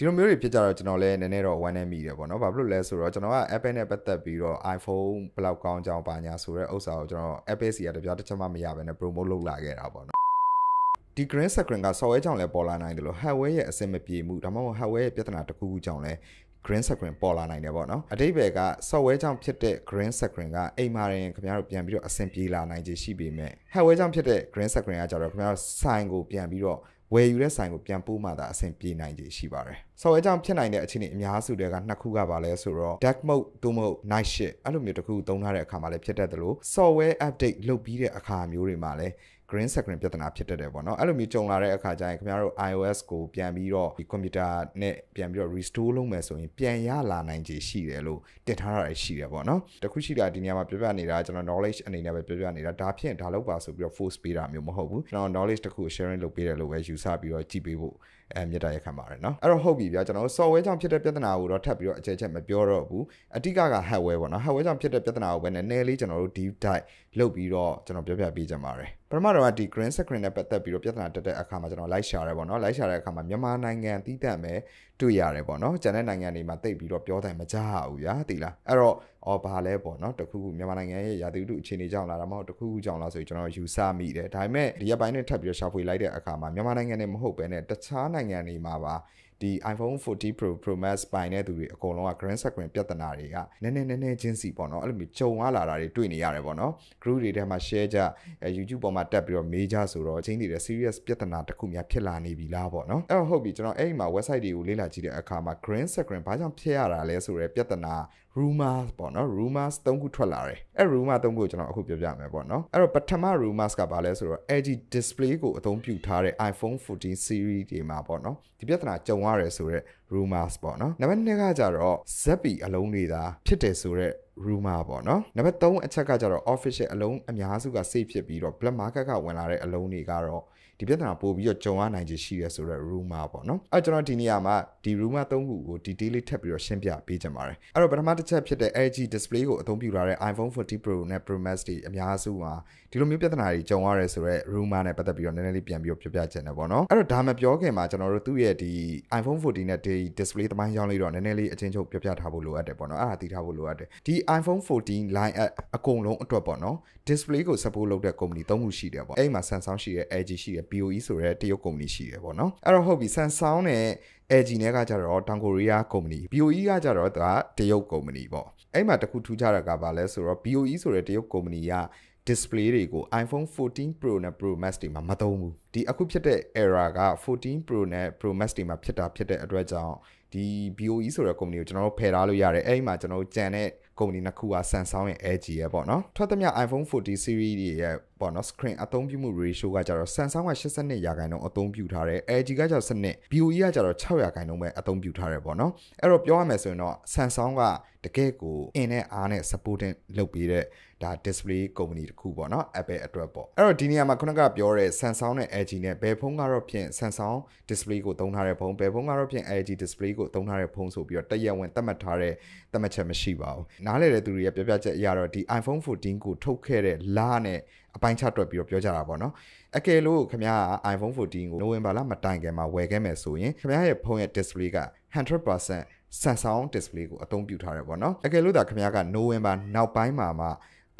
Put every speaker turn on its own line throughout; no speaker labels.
ဒီလိုမျိုးတွေဖြစ်ကြတော့ကျွန်တော်လည်းနည်းနည်းတော့ဝမ်းနေမိတယ်ပေါ့နော်ဘာဖြစ်လို့လဲဆိုတော့ကျွန်တော်က Apple နဲ့ပတ်သက်ပြီးတော့ iPhone ဘယ်လောက်ကောင်းကြောင်းပါညာဆိုတဲ့ဥစ္စာကိုကျွန်တော် Apple စီကတပြားတစ်ချက်မှမရဘဲနဲ့ promote လုပ်လာခဲ့တာပေါ့နော်ဒီ green screen က software ကြောင့်လည်းပေါ်လာနိုင်တယ်လို့ hardware ရဲ့အဆင်မပြေမှုဒါမှမဟုတ် hardware ရဲ့ပြဿနာတစ်ခုခုကြောင့်လည်း green screen ပေါ်လာနိုင်တယ်ပေါ့နော်အတိပ္ပယ်က software ကြောင့်ဖြစ်တဲ့ green screen ကအိမ်မာရင်ခင်ဗျားတို့ပြန်ပြီးတော့အဆင်ပြေလာနိုင်ခြေရှိပေမဲ့ hardware ကြောင့်ဖြစ်တဲ့ green screen ကကြတော့ခင်ဗျားတို့ sign ကိုပြန်ပြီးတော့ဝယ်ယူတဲ့ဆိုင်ကိုပြန်ပို့မှသာအဆင်ပြေနိုင်ခြေရှိပါတယ်။ software ကြောင့်ဖြစ်နိုင်တဲ့အခြေအနေအများစုတွေကနှစ်ခုကပါလဲဆိုတော့ dark mode သို့မဟုတ် night shift အဲ့လိုမျိုးတစ်ခုသုံးထားတဲ့အခါမှာလည်းဖြစ်တတ်တယ်လို့ software update လုပ်ပြီးတဲ့အခါမျိုးတွေမှာလည်း green screen ပြဿနာဖြစ်တတ်တယ်ပေါ့နော်အဲ့လိုမျိုးကြုံလာတဲ့အခါကျရင်ခင်ဗျားတို့ iOS ကိုပြန်ပြီးတော့ဒီ computer နဲ့ပြန်ပြီးတော့ restore လုပ်မယ်ဆိုရင်ပြန်ရလာနိုင်ခြေရှိတယ်လို့တင်ထားတာရှိတယ်ပေါ့နော်တခုရှိတာဒီနေရာမှာပြောပြနေတာကျွန်တော် knowledge အနေနဲ့ပဲပြောပြနေတာဒါဖြင့်ဒါလောက်ပါဆိုပြီးတော့ force ပေးတာမျိုးမဟုတ်ဘူးကျွန်တော် knowledge တခု sharing လုပ်ပေးတယ်လို့ပဲယူဆပြီးတော့ကြည့်ပေးဖို့ အဲမြတ်တာရက်ခံပါတယ်နော်အဲ့တော့ဟုတ်ပြီဗျာကျွန်တော်တို့ software ကြောင့်ဖြစ်တဲ့ပြဿနာကိုတော့ထပ်ပြီးတော့အကျယ်ချက်မပြောတော့ဘူးအတိကက hardware ပေါ့နော် hardware ကြောင့်ဖြစ်တဲ့ပြဿနာကိုပဲနည်းနည်းလေးကျွန်တော်တို့ deep dive လုပ်ပြီးတော့ကျွန်တော်ပြောပြပေးကြပါတယ် ပထမတော့ဒီ green screen နဲ့ပတ်သက်ပြီးတော့ပြဿနာတက်တဲ့အခါမှာကျွန်တော် like ရှာရဲပေါ့နော် like ရှာတဲ့အခါမှာမြန်မာနိုင်ငံတည်တံ့မဲ့တွေ့ရတယ်ပေါ့နော်ကျန်တဲ့နိုင်ငံတွေမှာတိတ်ပြီးတော့ပြောတယ်မကြဘူးဗျာသိလားအဲ့တော့အော်ဘာလဲပေါ့နော်တခုခုမြန်မာနိုင်ငံရဲ့ရာသီဥတုအခြေအနေကြောင့်လာတာမဟုတ်တခုခုကြောင့်လာဆိုရင်ကျွန်တော်ယူဆမိတယ်ဒါပေမဲ့ဒီရက်ပိုင်းနဲ့ထပ်ပြီးတော့ရှာဖွေလိုက်တဲ့အခါမှာမြန်မာနိုင်ငံနဲ့မဟုတ်ဘဲနဲ့တခြားနိုင်ငံတွေမှာပါ ဒီ iPhone 40 Pro Pro Max ပိုင်တဲ့သူတွေအကုန်လုံးက green screen ပြဿနာတွေကနည်းနည်းနည်းနည်းချင်းစီပေါ့နော်အဲ့လိုမျိုးကြုံလာတာတွေတွေ့နေရတယ်ပေါ့နော် group တွေထဲမှာ share ကြ YouTube ပေါ်မှာတက်ပြီးတော့မေးကြဆိုတော့ချင်းနေတဲ့ serious ပြဿနာတစ်ခုများဖြစ်လာနေပြီလားပေါ့နော်အဲ့တော့ဟုတ်ပြီကျွန်တော်အဲ့ဒီမှာ website တွေကိုလေ့လာကြည့်တဲ့အခါမှာ green screen ဘာကြောင့်ဖြစ်ရတာလဲဆိုတဲ့ပြဿနာ rumors ပေါ့နော် rumors သုံးခုထွက်လာတယ်အဲ့ rumor သုံးခုကိုကျွန်တော်အခုပြောပြမယ်ပေါ့နော်အဲ့တော့ပထမ rumors ကဘာလဲဆိုတော့ LG display ကိုအသုံးပြုထားတဲ့ iPhone 14 series တွေမှာပေါ့နော်ဒီပြဿနာကြုံရတယ်ဆိုတော့ rumors ပေါ့နော်နံပါတ်2ကကြတော့ ZP အလုံးတွေသာဖြစ်တယ်ဆိုတော့ rumor ပေါ့နော်နံပါတ်3အချက်ကကြတော့ official အလုံးအများစုက safe ဖြစ်ပြီးတော့ black market ကဝင်လာတဲ့အလုံးတွေကတော့ ဒီပြဿနာပို့ပြီးတော့ကြုံရနိုင်ခြေရှိရဲဆိုတော့ rumor ပေါ့နော်အဲကျွန်တော်ဒီနေရာမှာဒီ rumor သုံးခုကို detail လေးထပ်ပြီးတော့ရှင်းပြပေးချင်ပါတယ်အဲ့တော့ပထမတစ်ချက်ဖြစ်တဲ့ LG display ကိုအသုံးပြုထားတဲ့ iPhone 40 Pro နဲ့ Pro Max တွေအများစုဟာဒီလိုမျိုးပြဿနာတွေကြုံရရဲဆိုတော့ rumor နဲ့ပတ်သက်ပြီးတော့နည်းနည်းလေးပြန်ပြီးတော့ပြောပြချင်တယ်ပေါ့နော်အဲ့တော့ဒါမှပြောခင်မှာကျွန်တော်တို့သူ့ရဲ့ဒီ iPhone 14နဲ့ဒီ display သမိုင်းကြောင်းလေးတော့နည်းနည်းလေးအချင်းချုပ်ပြောပြထားဖို့လိုအပ်တယ်ပေါ့နော်အဲ့ဒါသိထားဖို့လိုအပ်တယ်ဒီ iPhone 14 line app အကုန်လုံးအတွက်ပေါ့နော် display ကို support လုပ်တဲ့ company ၃ခုရှိတယ်ပေါ့အဲ့မှာ Samsung ရှိတယ် LG ရှိတယ် BOE ဆိုတဲ့တရုတ် company ရှိတယ်ပေါ့နော်အဲ့တော့ဟုတ်ပြီ Samsung နဲ့ LG နဲ့ကကြတော့တောင်ကိုရီးယား company BOE ကကြတော့ဒါတရုတ် company ပေါ့အဲ့မှာတခုထူးခြားတာကဘာလဲဆိုတော့ BOE ဆိုတဲ့တရုတ် company က display တွေကို iPhone 14 Pro နဲ့ Pro Max တွေမှာမသုံးဘူးဒီအခုဖြစ်တဲ့ error က14 Pro နဲ့ Pro Max တွေမှာဖြစ်တာဖြစ်တဲ့အတွက်ကြောင့်ဒီ BOE ဆိုတဲ့ company ကိုကျွန်တော်တို့ဖယ်ထားလို့ရတယ်အဲ့ဒီမှာကျွန်တော်တို့ကြံတဲ့ company နှစ်ခုက Samsung ရဲ့ LG ရဲ့ပေါ့နော်ထွက်သမျှ iPhone 40 series တွေရဲ့ ပေါ့နော် screen အသုံးပြုမှု ratio ကကြတော့ Samsung က82ရာခိုင်နှုန်းအသုံးပြုထားတယ် LG ကကြတော့7 BOE ကကြတော့6ရာခိုင်နှုန်းပဲအသုံးပြုထားတယ်ပေါ့နော်အဲ့တော့ပြောရမယ်ဆိုရင်တော့ Samsung ကတကယ့်ကိုအင်းနဲ့အားနဲ့ supporting လုပ်ပေးတဲ့ဒါ display company တခုပေါ့နော် Apple အတွက်ပေါ့အဲ့တော့ဒီနေရာမှာခုနကပြောတဲ့ Samsung နဲ့ LG နဲ့ဘယ်ဖုန်းကတော့ဖြင့် Samsung display ကိုသုံးထားတဲ့ဖုန်းဘယ်ဖုန်းကတော့ဖြင့် LG display ကိုသုံးထားတဲ့ဖုန်းဆိုပြီးတော့တရက်ဝင်သတ်မှတ်ထားတဲ့သတ်မှတ်ချက်မရှိပါဘူးနားလည်တဲ့သူတွေရဲ့ပြောပြချက်အရတော့ဒီ iPhone 14ကိုထုတ်ခဲ့တဲ့လနဲ့အပိုင်းချတွက်ပြီးတော့ပြောကြတာပေါ့နော်အကယ်လို့ခင်ဗျားက iPhone 14ကိုနိုဝင်ဘာလမတိုင်ခင်မှာဝယ်ခဲ့မယ်ဆိုရင်ခင်ဗျားရဲ့ဖုန်းရဲ့ display က100% Samsung display ကိုအသုံးပြုထားတယ်ပေါ့နော်အကယ်လို့ဒါခင်ဗျားကနိုဝင်ဘာနောက်ပိုင်းမှာမှ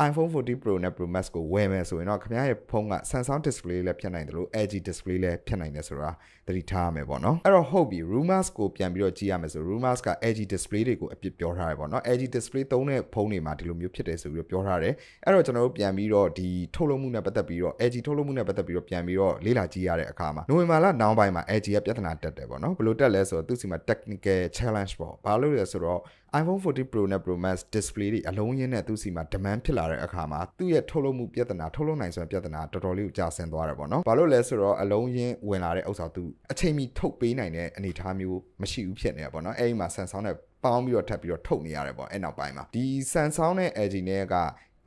iPhone 14 Pro နဲ့ Pro Max ကိုဝယ်မယ်ဆိုရင်တော့ခင်ဗျားရဲ့ဖုန်းက Samsung display လည်းဖြတ်နိုင်တယ်လို့ LG display လည်းဖြတ်နိုင်တယ်ဆိုတာသတိထားရမယ်ပေါ့နော်အဲ့တော့ဟုတ်ပြီ rumors ကိုပြန်ပြီးတော့ကြည့်ရမယ်ဆို rumors က LG display တွေကိုအပြစ်ပြောထားတယ်ပေါ့နော် LG display သုံးတဲ့ဖုန်းတွေမှာဒီလိုမျိုးဖြစ်တယ်ဆိုပြီးတော့ပြောထားတယ်အဲ့တော့ကျွန်တော်တို့ပြန်ပြီးတော့ဒီထုတ်လုပ်မှုနဲ့ပတ်သက်ပြီးတော့ LG ထုတ်လုပ်မှုနဲ့ပတ်သက်ပြီးတော့ပြန်ပြီးတော့လေ့လာကြည့်ရတဲ့အခါမှာနိုဝင်ဘာလနောက်ပိုင်းမှာ LG ကပြဿနာတက်တယ်ပေါ့နော်ဘယ်လိုတက်လဲဆိုတော့သူ့စီမှာ technical challenge ပေါ့ဘာလို့လဲဆိုတော့ iPhone 14 Pro နဲ့ Pro Max display တွေအလုံးရင်းနဲ့သူ့စီမှာ demand ဖြစ်လာတဲ့အခါမှာသူ့ရဲ့ထုတ်လုပ်မှုပြဿနာထုတ်လုပ်နိုင်စွမ်းပြဿနာတော်တော်လေးကိုကြာဆင်းသွားတယ်ပေါ့နော်ဘာလို့လဲဆိုတော့အလုံးရင်းဝင်လာတဲ့ဥစ္စာသူအချိန်မီထုတ်ပေးနိုင်တဲ့အနေအထားမျိုးမရှိဘူးဖြစ်နေတာပေါ့နော်အဲ့ဒီမှာ Samsung နဲ့ပေါင်းပြီးတော့ထပ်ပြီးတော့ထုတ်နေရတယ်ပေါ့အဲ့နောက်ပိုင်းမှာဒီ Samsung နဲ့ LG နဲ့က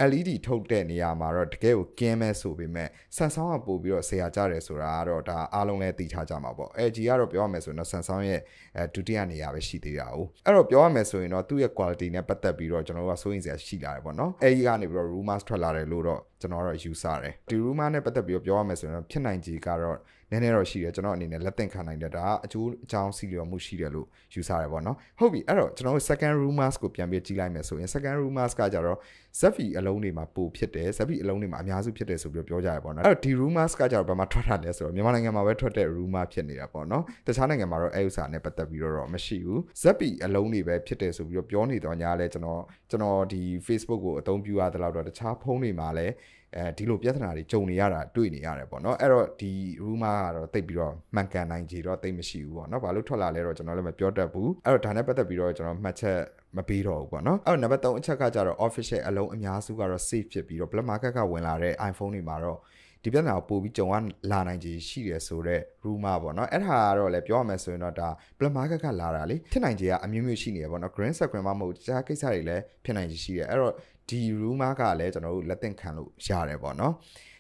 LED ထုတ်တဲ့နေရာမှာတော့တကယ်ကိုကင်းမဲ့ဆိုပေမဲ့ Samsung ကပို့ပြီးတော့ဆရာကြတယ်ဆိုတာကတော့ဒါအားလုံးလည်းသိထားကြမှာပေါ့ LG ကတော့ပြောရမယ်ဆိုရင်တော့ Samsung ရဲ့အဲဒုတိယနေရာပဲရှိသေးတာ哦အဲ့တော့ပြောရမယ်ဆိုရင်တော့သူ့ရဲ့ quality နဲ့ပတ်သက်ပြီးတော့ကျွန်တော်တို့ကစိုးရင်စရာရှိလာတယ်ပေါ့နော်အဲဒီကနေပြီးတော့ rumors ထွက်လာတယ်လို့တော့ ကျွန်တော်ကတော့ယူဆတယ်ဒီ rumor နဲ့ပတ်သက်ပြီးတော့ပြောရမယ်ဆိုရင်ဖြစ်နိုင်ခြေကတော့နည်းနည်းတော့ရှိတယ်ကျွန်တော်အနေနဲ့လက်သင့်ခံနိုင်တယ်ဒါကအကျိုးအကြောင်းစီလျော်မှုရှိတယ်လို့ယူဆရတယ်ပေါ့နော်ဟုတ်ပြီအဲ့တော့ကျွန်တော်တို့ second rumors ကိုပြန်ပြီးကြည့်လိုက်မယ်ဆိုရင် second rumors ကကြတော့ Zephy အလုံးတွေမှာပိုဖြစ်တယ် Zephy အလုံးတွေမှာအများစုဖြစ်တယ်ဆိုပြီးပြောကြရပေါ့နော်အဲ့တော့ဒီ rumors ကကြတော့ဘာမှထွက်တာလဲဆိုတော့မြန်မာနိုင်ငံမှာပဲထွက်တဲ့ rumor ဖြစ်နေတာပေါ့နော်တခြားနိုင်ငံမှာတော့အဲ့ဥစ္စာနဲ့ပတ်သက်ပြီးတော့မရှိဘူး Zephy အလုံးတွေပဲဖြစ်တယ်ဆိုပြီးပြောနေတော့ညာလဲကျွန်တော်ကျွန်တော်ဒီ Facebook ကိုအသုံးပြုရတဲ့လောက်တော့တခြားဖုန်းတွေမှာလည်းအဲဒီလိုပြဿနာတွေကြုံနေရတာတွေ့နေရတယ်ပေါ့နော်အဲ့တော့ဒီ rumor ကတော့တိတ်ပြီးတော့မှန်ကန်နိုင်ကြတော့တိတ်မရှိဘူးပေါ့နော်ဘာလို့ထွက်လာလဲတော့ကျွန်တော်လည်းမပြောတတ်ဘူးအဲ့တော့ဒါနဲ့ပတ်သက်ပြီးတော့ကျွန်တော်မှတ်ချက်မပေးတော့ဘူးပေါ့နော်အဲ့တော့နံပါတ်3အချက်ကကြတော့ official အလုံးအများစုကတော့ safe ဖြစ်ပြီးတော့ black market ကဝင်လာတဲ့ iPhone တွေမှာတော့ ဒီပြဿနာကိုပို့ပြီးကြုံရလာနိုင်ခြေရှိတယ်ဆိုတော့ rumor ပေါ့နော်အဲ့ဒါကတော့လည်းပြောရမယ်ဆိုရင်တော့ဒါ black market ကလာတာလေဖြစ်နိုင်ခြေကအမျိုးမျိုးရှိနေရပေါ့နော် green screen မှာမဟုတ်တခြားကိစ္စတွေလည်းဖြစ်နိုင်ခြေရှိတယ်အဲ့တော့ဒီ rumor ကလည်းကျွန်တော်တို့လက်သင့်ခံလို့ရတယ်ပေါ့နော်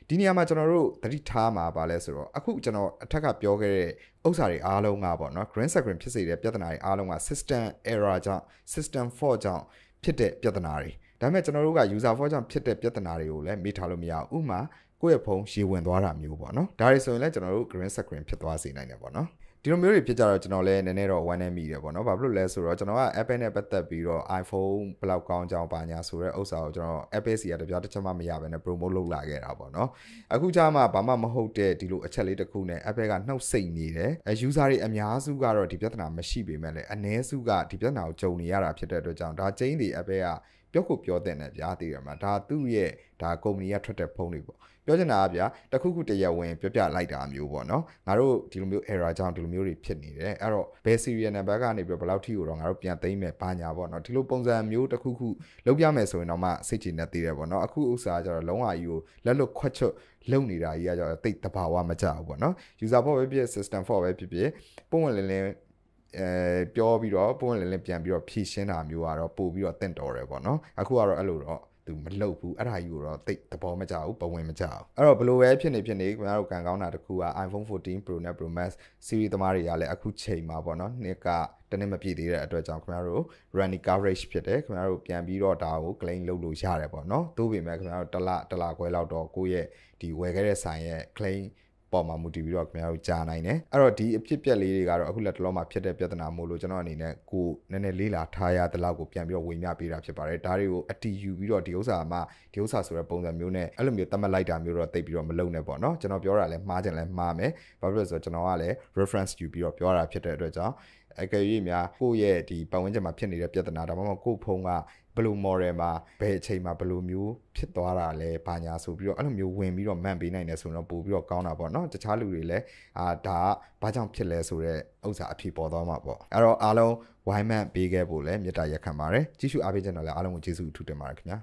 ဒီနေရာမှာကျွန်တော်တို့သတိထားမှာပါလဲဆိုတော့အခုကျွန်တော်အထက်ကပြောခဲ့တဲ့ဥစ္စာတွေအားလုံးကပေါ့နော် green screen ဖြစ်စေတဲ့ပြဿနာတွေအားလုံးက system error ကြောင့် system fault ကြောင့်ဖြစ်တဲ့ပြဿနာတွေဒါပေမဲ့ကျွန်တော်တို့က user fault ကြောင့်ဖြစ်တဲ့ပြဿနာတွေကိုလည်းမေ့ထားလို့မရဘူးဥမာ ကိုယ့်ရဲ့ဖုန်းရေဝင်သွားတာမျိုးပေါ့နော်ဒါတွေဆိုရင်လည်းကျွန်တော်တို့ green screen ဖြစ်သွားစေနိုင်တယ်ပေါ့နော်ဒီလိုမျိုးတွေဖြစ်ကြတော့ကျွန်တော်လည်းနည်းနည်းတော့ဝမ်းနေမိတယ်ပေါ့နော်ဘာဖြစ်လို့လဲဆိုတော့ကျွန်တော်က Apple နဲ့ပတ်သက်ပြီးတော့ iPhone ဘယ်လောက်ကောင်းကြောင်းပါညာဆိုတဲ့ဥစ္စာကိုကျွန်တော် Apple စီကတပြားတစ်ချက်မှမရဘဲနဲ့ promote လုပ်လာခဲ့တာပေါ့နော်အခုကျမှဘာမှမဟုတ်တဲ့ဒီလိုအချက်လေးတစ်ခုနဲ့ Apple ကနှုတ်ဆက်နေတယ်အဲ user တွေအများစုကတော့ဒီပြဿနာမရှိပေမဲ့လည်းအ ਨੇ စုကဒီပြဿနာကိုကြုံနေရတာဖြစ်တဲ့အတွက်ကြောင့်ဒါကျင်းဒီ Apple က ပြောကိုပြောတဲ့နဲ့ဗျာတည်ရမှာဒါသူ့ရဲ့ဒါကုမ္ပဏီကထွက်တဲ့ဖုန်းတွေပေါ့ပြောချင်တာကဗျာတခုခုတရဝင်ပြပြလိုက်တာမျိုးပေါ့နော်ငါတို့ဒီလိုမျိုး error ကြောင့်ဒီလိုမျိုးတွေဖြစ်နေတယ်အဲ့တော့ဘယ် serial number ကနေပြီးဘယ်လောက်ထိကိုတော့ငါတို့ပြန်သိမ်းမယ်ဘာညာပေါ့နော်ဒီလိုပုံစံမျိုးတခုခုလုပ်ပြမယ်ဆိုရင်တော့မှစိတ်ချနေသေးတယ်ပေါ့နော်အခုဥစ္စာကျတော့လုံးဝကြီးကိုလက်လွတ်ခွက်ချွတ်လုံနေတာကြီးကကျတော့တိတ်တဘာဝမကြဘူးပေါ့နော် user for ပဲဖြစ် system for ပဲဖြစ်ဖြစ်ပုံဝင်လင်းလင်း အဲပြောပြီးတော့ပုံဝင်လင်းလင်းပြန်ပြီးတော့ဖြည့်ရှင်းတာမျိုးကတော့ပို့ပြီးတော့တင့်တော်တယ်ပေါ့နော်အခုကတော့အဲ့လိုတော့သူမလုပ်ဘူးအဲ့ဒါကြီးကိုတော့တိတ်သဘောမကျဘူးပဝင်မကျဘူးအဲ့တော့ဘယ်လိုပဲဖြစ်နေဖြစ်နေခင်ဗျားတို့ကန်ကောင်းတာတခုက iPhone 14 Pro နဲ့ Pro Max series သမားတွေကလည်းအခုချိန်မှာပေါ့နော်နှစ်ကတနည်းမပြည့်သေးတဲ့အတွက်ကြောင့်ခင်ဗျားတို့ running coverage ဖြစ်တယ်ခင်ဗျားတို့ပြန်ပြီးတော့ဒါကို claim လုပ်လို့ရတယ်ပေါ့နော်သို့ပေမဲ့ခင်ဗျားတို့တစ်လတစ်လခွဲလောက်တော့ကိုယ့်ရဲ့ဒီဝယ်ခဲ့တဲ့ဆိုင်ရဲ့ claim ပေါ်မှာမူတည်ပြီးတော့ခင်ဗျားတို့ကြားနိုင်တယ်အဲ့တော့ဒီအဖြစ်ပြက်လေးတွေကတော့အခုလက်တလောမှာဖြစ်တဲ့ပြဿနာမို့လို့ကျွန်တော်အနေနဲ့ကိုနည်းနည်းလေးလာထားရတဲ့လောက်ကိုပြန်ပြီးတော့ဝေမျှပေးတာဖြစ်ပါတယ်ဒါတွေကိုအတီယူပြီးတော့ဒီဥစ္စာမှဒီဥစ္စာဆိုတဲ့ပုံစံမျိုးနဲ့အဲ့လိုမျိုးသတ်မှတ်လိုက်တာမျိုးတော့တိတ်ပြီးတော့မလုံနဲ့ပေါ့နော်ကျွန်တော်ပြောတာလဲမှားကြလဲမှားမယ်ဘာဖြစ်လို့လဲဆိုတော့ကျွန်တော်ကလည်း reference ယူပြီးတော့ပြောတာဖြစ်တဲ့အတွက်ကြောင့်အကယ်၍များကိုယ့်ရဲ့ဒီပတ်ဝန်းကျင်မှာဖြစ်နေတဲ့ပြဿနာဒါမှမဟုတ်ကိုယ့်ဖုန်းက ဘယ်လို model မှာဘယ်အချိန်မှာဘယ်လိုမျိုးဖြစ်သွားတာလဲဘာညာဆိုပြီးတော့အဲ့လိုမျိုးဝင်ပြီးတော့မှန်ပေးနိုင်တယ်ဆိုတော့ပို့ပြီးတော့ကောင်းတာပေါ့နော်တခြားလူတွေလည်းအာဒါကဘာကြောင့်ဖြစ်လဲဆိုတော့ဥစ္စာအဖြေပေါ်သွားမှာပေါ့အဲ့တော့အားလုံးဝိုင်းမှန်ပေးခဲ့ဖို့လည်းမေတ္တာရက်ခံပါတယ်ကြည့်ရှုအားပေးကြတဲ့လည်းအားလုံးကိုကျေးဇူးအထူးတင်ပါတယ်ခင်ဗျာ